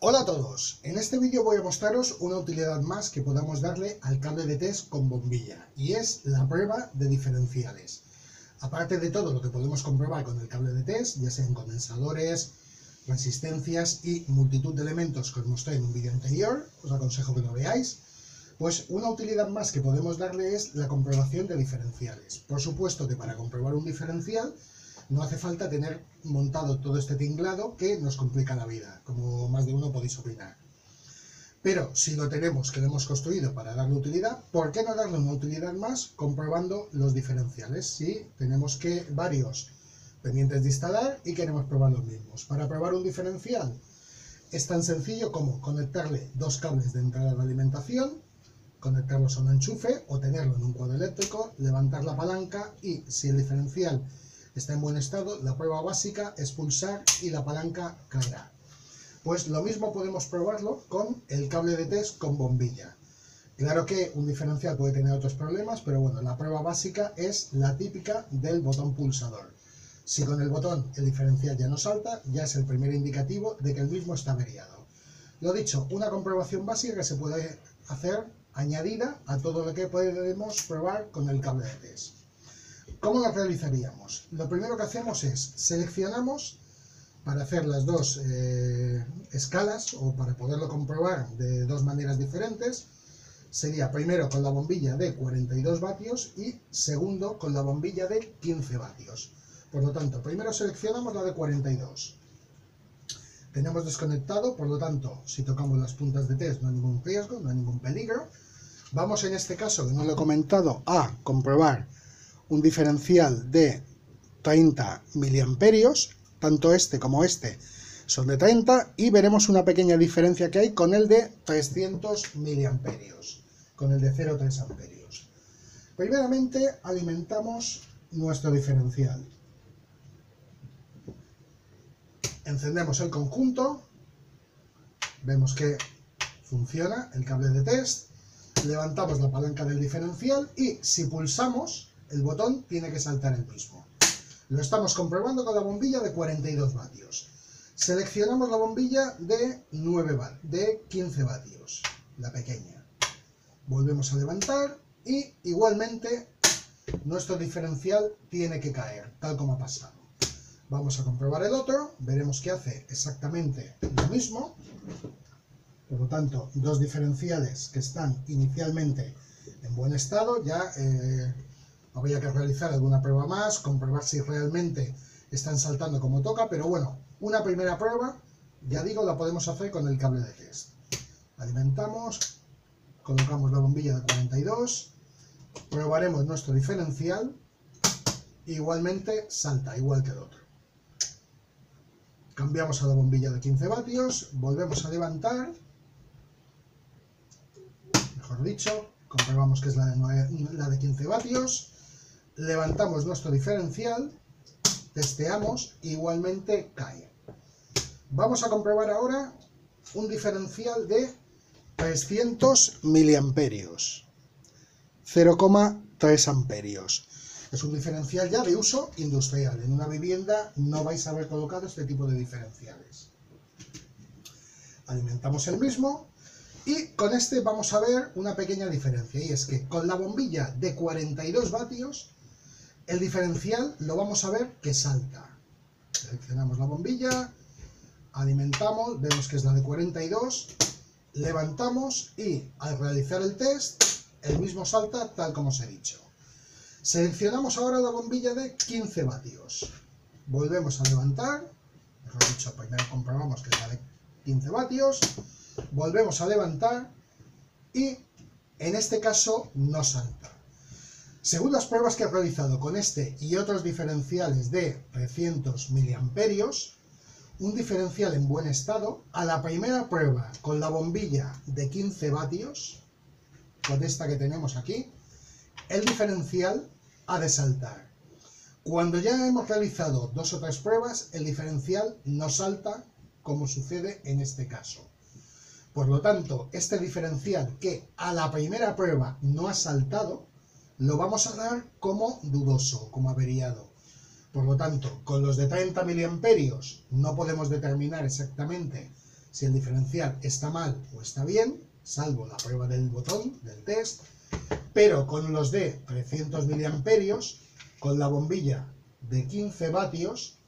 Hola a todos, en este vídeo voy a mostraros una utilidad más que podamos darle al cable de test con bombilla y es la prueba de diferenciales. Aparte de todo lo que podemos comprobar con el cable de test, ya sean condensadores, resistencias y multitud de elementos que os mostré en un vídeo anterior, os aconsejo que lo veáis, pues una utilidad más que podemos darle es la comprobación de diferenciales. Por supuesto que para comprobar un diferencial no hace falta tener montado todo este tinglado que nos complica la vida, como más de uno podéis opinar. Pero si lo tenemos, que lo hemos construido para darle utilidad, ¿por qué no darle una utilidad más comprobando los diferenciales? Si tenemos que varios pendientes de instalar y queremos probar los mismos. Para probar un diferencial es tan sencillo como conectarle dos cables de entrada de alimentación, conectarlos a un enchufe o tenerlo en un cuadro eléctrico, levantar la palanca y si el diferencial está en buen estado, la prueba básica es pulsar y la palanca caerá. Pues lo mismo podemos probarlo con el cable de test con bombilla. Claro que un diferencial puede tener otros problemas, pero bueno, la prueba básica es la típica del botón pulsador. Si con el botón el diferencial ya no salta, ya es el primer indicativo de que el mismo está averiado. Lo dicho, una comprobación básica que se puede hacer añadida a todo lo que podemos probar con el cable de test. ¿Cómo la realizaríamos? Lo primero que hacemos es seleccionamos para hacer las dos eh, escalas o para poderlo comprobar de dos maneras diferentes. Sería primero con la bombilla de 42 vatios y segundo con la bombilla de 15 vatios. Por lo tanto, primero seleccionamos la de 42. Tenemos desconectado, por lo tanto, si tocamos las puntas de test no hay ningún riesgo, no hay ningún peligro. Vamos en este caso, que no lo he comentado, a comprobar un diferencial de 30 miliamperios, tanto este como este son de 30 y veremos una pequeña diferencia que hay con el de 300 miliamperios, con el de 0,3 amperios. Primeramente alimentamos nuestro diferencial. Encendemos el conjunto, vemos que funciona el cable de test, levantamos la palanca del diferencial y si pulsamos el botón tiene que saltar el mismo. Lo estamos comprobando con la bombilla de 42 vatios. Seleccionamos la bombilla de, 9 de 15 vatios, la pequeña. Volvemos a levantar y igualmente nuestro diferencial tiene que caer, tal como ha pasado. Vamos a comprobar el otro, veremos que hace exactamente lo mismo. Por lo tanto, dos diferenciales que están inicialmente en buen estado, ya eh, Habría que realizar alguna prueba más, comprobar si realmente están saltando como toca, pero bueno, una primera prueba, ya digo, la podemos hacer con el cable de test. Alimentamos, colocamos la bombilla de 42, probaremos nuestro diferencial, igualmente salta, igual que el otro. Cambiamos a la bombilla de 15 vatios, volvemos a levantar, mejor dicho, comprobamos que es la de, la de 15 vatios, levantamos nuestro diferencial, testeamos, igualmente cae. Vamos a comprobar ahora un diferencial de 300 miliamperios, 0,3 amperios. Es un diferencial ya de uso industrial. En una vivienda no vais a haber colocado este tipo de diferenciales. Alimentamos el mismo y con este vamos a ver una pequeña diferencia. Y es que con la bombilla de 42 vatios el diferencial lo vamos a ver que salta. Seleccionamos la bombilla, alimentamos, vemos que es la de 42, levantamos y al realizar el test, el mismo salta tal como os he dicho. Seleccionamos ahora la bombilla de 15 vatios. Volvemos a levantar, mejor dicho, primero comprobamos que es la de 15 vatios, volvemos a levantar y en este caso no salta. Según las pruebas que he realizado con este y otros diferenciales de 300 miliamperios, un diferencial en buen estado, a la primera prueba con la bombilla de 15 vatios, con esta que tenemos aquí, el diferencial ha de saltar. Cuando ya hemos realizado dos o tres pruebas, el diferencial no salta como sucede en este caso. Por lo tanto, este diferencial que a la primera prueba no ha saltado, lo vamos a dar como dudoso, como averiado. Por lo tanto, con los de 30 miliamperios no podemos determinar exactamente si el diferencial está mal o está bien, salvo la prueba del botón, del test, pero con los de 300 miliamperios, con la bombilla de 15 vatios,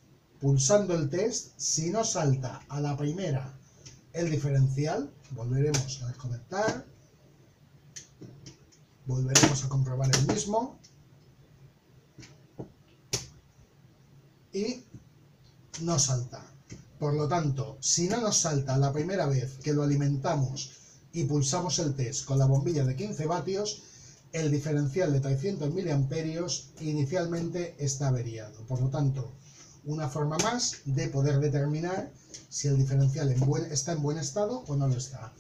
pulsando el test, si no salta a la primera el diferencial, volveremos a desconectar, volveremos a comprobar el mismo, y no salta. Por lo tanto, si no nos salta la primera vez que lo alimentamos y pulsamos el test con la bombilla de 15 vatios, el diferencial de 300 miliamperios inicialmente está averiado. Por lo tanto, una forma más de poder determinar si el diferencial está en buen estado o no lo está.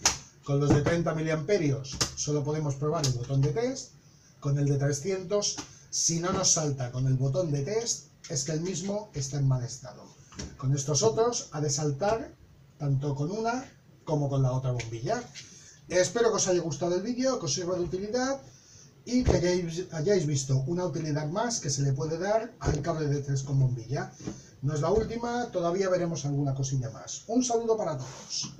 Con los de 30 miliamperios solo podemos probar el botón de test. Con el de 300, si no nos salta con el botón de test, es que el mismo está en mal estado. Con estos otros ha de saltar tanto con una como con la otra bombilla. Espero que os haya gustado el vídeo, que os sirva de utilidad y que hayáis, visto una utilidad más que se le puede dar al cable de 3 con bombilla. No es la última, todavía veremos alguna cosilla más. Un saludo para todos.